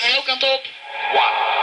Heel kant op. One.